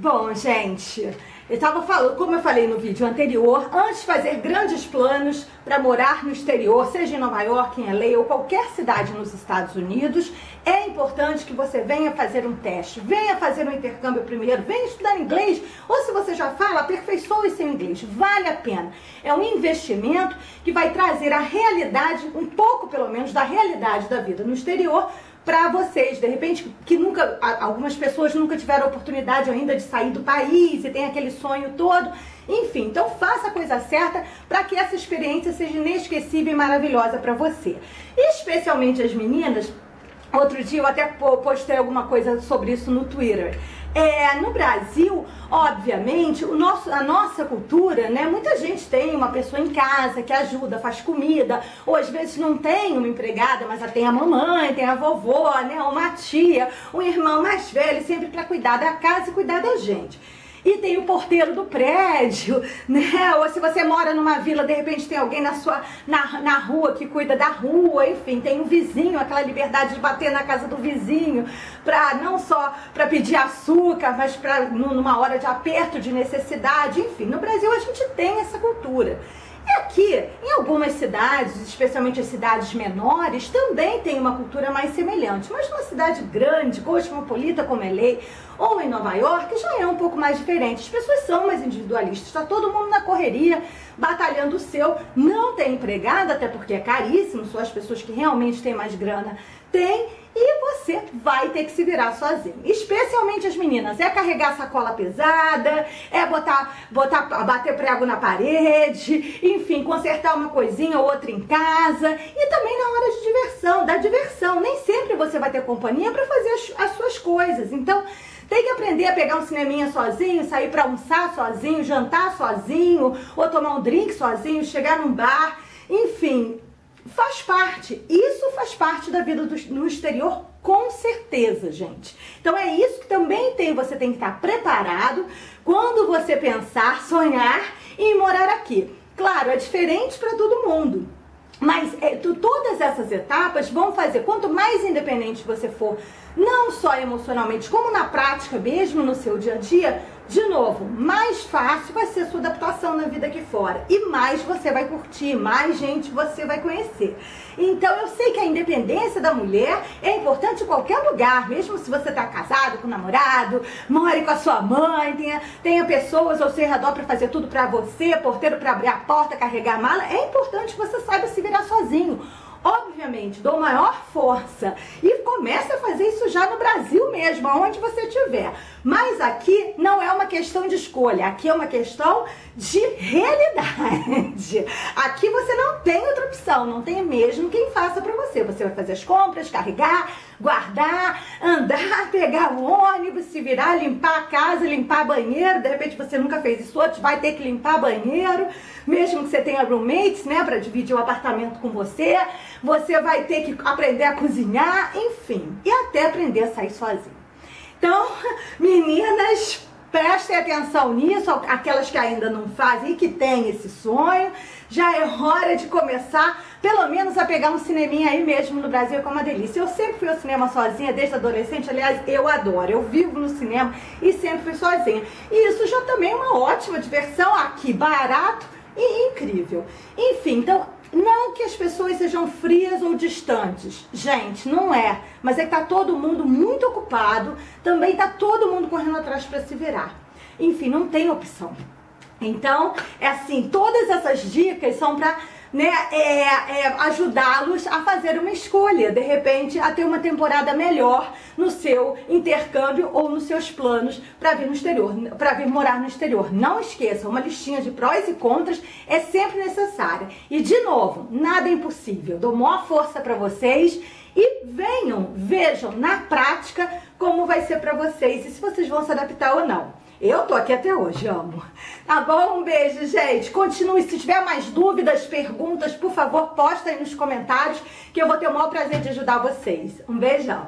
Bom, gente, eu estava falando, como eu falei no vídeo anterior, antes de fazer grandes planos para morar no exterior, seja em Nova York, em LA ou qualquer cidade nos Estados Unidos, é importante que você venha fazer um teste, venha fazer um intercâmbio primeiro, venha estudar inglês, ou se você já fala, aperfeiçoe seu inglês, vale a pena. É um investimento que vai trazer a realidade, um pouco pelo menos da realidade da vida no exterior, para vocês, de repente, que nunca, algumas pessoas nunca tiveram oportunidade ainda de sair do país e tem aquele sonho todo. Enfim, então faça a coisa certa para que essa experiência seja inesquecível e maravilhosa para você. Especialmente as meninas, Outro dia eu até postei alguma coisa sobre isso no Twitter. É, no Brasil, obviamente, o nosso, a nossa cultura, né? Muita gente tem uma pessoa em casa que ajuda, faz comida, ou às vezes não tem uma empregada, mas tem a mamãe, tem a vovó, né? Uma tia, um irmão mais velho, sempre para cuidar da casa e cuidar da gente e tem o porteiro do prédio, né? Ou se você mora numa vila, de repente tem alguém na sua na, na rua que cuida da rua, enfim, tem um vizinho, aquela liberdade de bater na casa do vizinho, para não só para pedir açúcar, mas para numa hora de aperto, de necessidade, enfim. No Brasil a gente tem essa cultura. E aqui, em algumas cidades, especialmente as cidades menores, também tem uma cultura mais semelhante. Mas numa cidade grande, cosmopolita como é lei, ou em Nova York, já é um pouco mais diferente. As pessoas são mais individualistas, está todo mundo na correria, batalhando o seu. Não tem empregada, até porque é caríssimo, só as pessoas que realmente têm mais grana têm você vai ter que se virar sozinho. Especialmente as meninas, é carregar sacola pesada, é botar, botar bater prego na parede, enfim, consertar uma coisinha ou outra em casa e também na hora de diversão, da diversão. Nem sempre você vai ter companhia para fazer as, as suas coisas. Então, tem que aprender a pegar um cineminha sozinho, sair para almoçar sozinho, jantar sozinho, ou tomar um drink sozinho, chegar num bar, enfim, faz parte. Isso faz parte da vida do, no exterior, com certeza, gente. Então é isso que também tem, você tem que estar preparado quando você pensar, sonhar em morar aqui. Claro, é diferente para todo mundo. Mas é, tu, todas essas etapas vão fazer, quanto mais independente você for, não só emocionalmente, como na prática mesmo, no seu dia a dia, de novo, mais fácil vai ser a sua adaptação na vida aqui fora. E mais você vai curtir, mais gente você vai conhecer. Então eu sei que a independência da mulher é importante em qualquer lugar, mesmo se você está casado com um namorado, more com a sua mãe, tenha, tenha pessoas ao seu redor para fazer tudo para você, porteiro para abrir a porta, carregar a mala. É importante que você saiba se virar sozinho obviamente, dou maior força e comece a fazer isso já no Brasil mesmo, aonde você estiver. Mas aqui não é uma questão de escolha, aqui é uma questão de realidade. Aqui você opção, não tem mesmo quem faça para você. Você vai fazer as compras, carregar, guardar, andar, pegar o ônibus, se virar, limpar a casa, limpar banheiro. De repente você nunca fez isso antes, vai ter que limpar banheiro, mesmo que você tenha roommates, né, para dividir o apartamento com você. Você vai ter que aprender a cozinhar, enfim, e até aprender a sair sozinho. Então, meninas, prestem atenção nisso, aquelas que ainda não fazem e que têm esse sonho. Já é hora de começar, pelo menos, a pegar um cineminha aí mesmo no Brasil, que é uma delícia. Eu sempre fui ao cinema sozinha, desde adolescente, aliás, eu adoro. Eu vivo no cinema e sempre fui sozinha. E isso já também é uma ótima diversão aqui, barato e incrível. Enfim, então não que as pessoas sejam frias ou distantes. Gente, não é. Mas é que tá todo mundo muito ocupado, também tá todo mundo correndo atrás para se virar. Enfim, não tem opção. Então, é assim, todas essas dicas são para né, é, é, ajudá-los a fazer uma escolha, de repente a ter uma temporada melhor no seu intercâmbio ou nos seus planos para vir no exterior, para vir morar no exterior. Não esqueça, uma listinha de prós e contras é sempre necessária. E de novo, nada é impossível. Dou maior força para vocês e venham, vejam na prática como vai ser para vocês e se vocês vão se adaptar ou não. Eu tô aqui até hoje, amo. Tá bom? Um beijo, gente. Continue. Se tiver mais dúvidas, perguntas, por favor, posta aí nos comentários que eu vou ter o maior prazer de ajudar vocês. Um beijão.